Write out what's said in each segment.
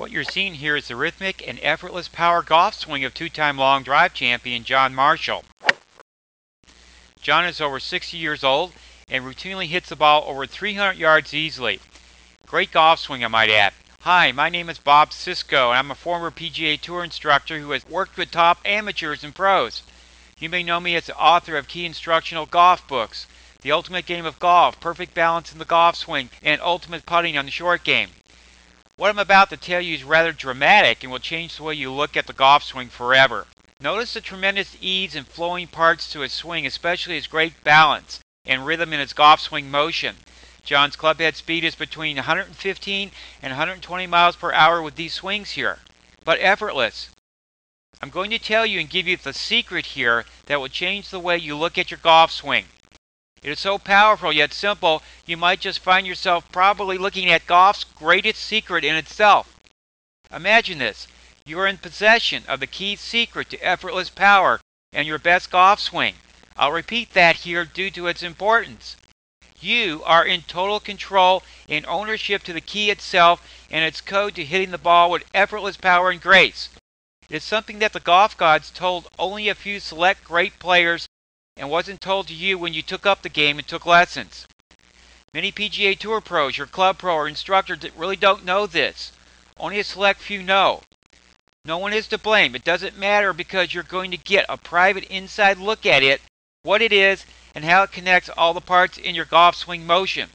What you're seeing here is the rhythmic and effortless power golf swing of two-time long drive champion John Marshall. John is over 60 years old and routinely hits the ball over 300 yards easily. Great golf swing, I might add. Hi, my name is Bob Cisco, and I'm a former PGA Tour instructor who has worked with top amateurs and pros. You may know me as the author of key instructional golf books, The Ultimate Game of Golf, Perfect Balance in the Golf Swing, and Ultimate Putting on the Short Game. What I'm about to tell you is rather dramatic and will change the way you look at the golf swing forever. Notice the tremendous ease and flowing parts to his swing, especially his great balance and rhythm in his golf swing motion. John's clubhead speed is between 115 and 120 miles per hour with these swings here, but effortless. I'm going to tell you and give you the secret here that will change the way you look at your golf swing. It is so powerful yet simple, you might just find yourself probably looking at golf's greatest secret in itself. Imagine this. You are in possession of the key secret to effortless power and your best golf swing. I'll repeat that here due to its importance. You are in total control and ownership to the key itself and its code to hitting the ball with effortless power and grace. It is something that the golf gods told only a few select great players and wasn't told to you when you took up the game and took lessons. Many PGA Tour pros, your club pro, or instructors really don't know this. Only a select few know. No one is to blame. It doesn't matter because you're going to get a private inside look at it, what it is, and how it connects all the parts in your golf swing motion.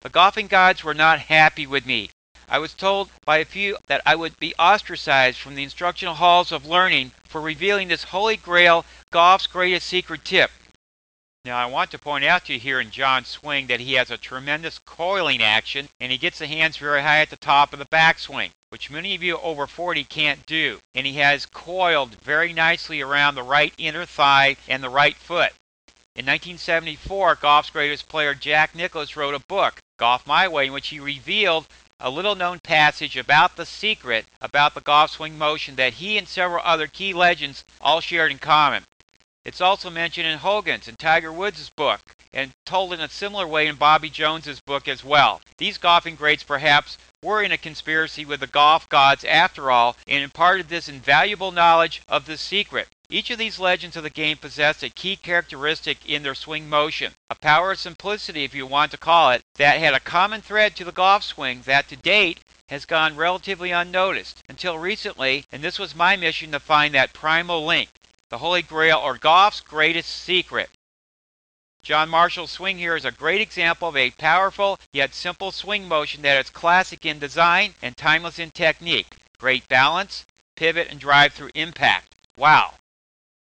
The golfing gods were not happy with me. I was told by a few that I would be ostracized from the instructional halls of learning for revealing this holy grail, golf's greatest secret tip. Now I want to point out to you here in John's swing that he has a tremendous coiling action and he gets the hands very high at the top of the backswing, which many of you over 40 can't do. And he has coiled very nicely around the right inner thigh and the right foot. In 1974, golf's greatest player Jack Nicklaus wrote a book, Golf My Way, in which he revealed a little known passage about the secret about the golf swing motion that he and several other key legends all shared in common. It's also mentioned in Hogan's and Tiger Woods' book, and told in a similar way in Bobby Jones's book as well. These golfing greats perhaps were in a conspiracy with the golf gods after all, and imparted this invaluable knowledge of the secret. Each of these legends of the game possessed a key characteristic in their swing motion, a power of simplicity if you want to call it, that had a common thread to the golf swing that to date has gone relatively unnoticed until recently, and this was my mission to find that primal link, the holy grail or golf's greatest secret. John Marshall's swing here is a great example of a powerful yet simple swing motion that is classic in design and timeless in technique. Great balance, pivot, and drive through impact. Wow.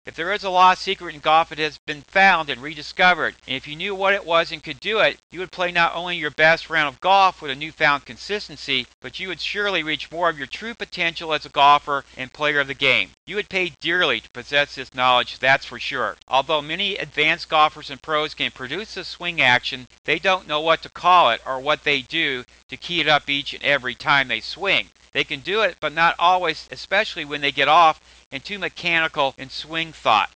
If there is a lost secret in golf, it has been found and rediscovered. And if you knew what it was and could do it, you would play not only your best round of golf with a newfound consistency, but you would surely reach more of your true potential as a golfer and player of the game. You would pay dearly to possess this knowledge, that's for sure. Although many advanced golfers and pros can produce a swing action, they don't know what to call it or what they do to key it up each and every time they swing. They can do it, but not always, especially when they get off and too mechanical and swing thought.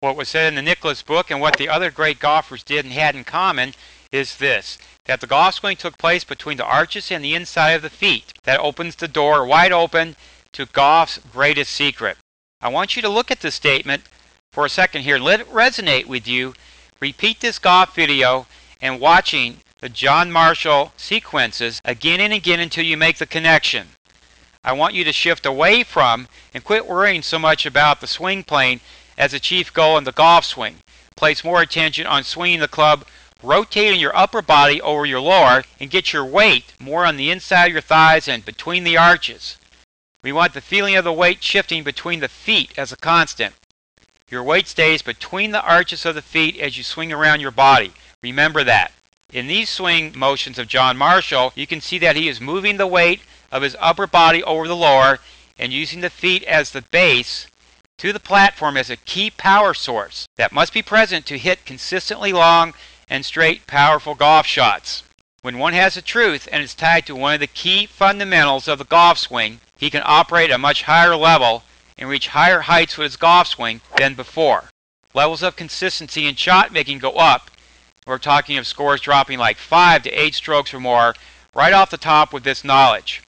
What was said in the Nicklaus book and what the other great golfers did and had in common is this that the golf swing took place between the arches and the inside of the feet. That opens the door wide open to golf's greatest secret. I want you to look at this statement for a second here. Let it resonate with you. Repeat this golf video and watching the John Marshall sequences again and again until you make the connection. I want you to shift away from and quit worrying so much about the swing plane as a chief goal in the golf swing. Place more attention on swinging the club, rotating your upper body over your lower, and get your weight more on the inside of your thighs and between the arches. We want the feeling of the weight shifting between the feet as a constant. Your weight stays between the arches of the feet as you swing around your body. Remember that. In these swing motions of John Marshall, you can see that he is moving the weight of his upper body over the lower and using the feet as the base to the platform as a key power source that must be present to hit consistently long and straight powerful golf shots. When one has the truth and is tied to one of the key fundamentals of the golf swing, he can operate at a much higher level and reach higher heights with his golf swing than before. Levels of consistency in shot making go up we're talking of scores dropping like 5 to 8 strokes or more right off the top with this knowledge.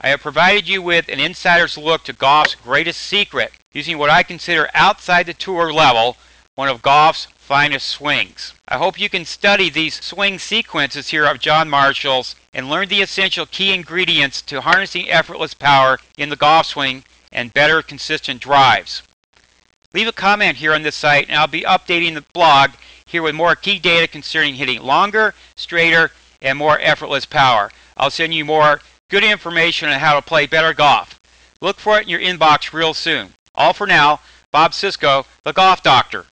I have provided you with an insider's look to golf's greatest secret, using what I consider outside the tour level, one of golf's finest swings. I hope you can study these swing sequences here of John Marshall's and learn the essential key ingredients to harnessing effortless power in the golf swing and better consistent drives. Leave a comment here on this site and I'll be updating the blog here with more key data concerning hitting longer, straighter, and more effortless power. I'll send you more good information on how to play better golf. Look for it in your inbox real soon. All for now, Bob Cisco, the Golf Doctor.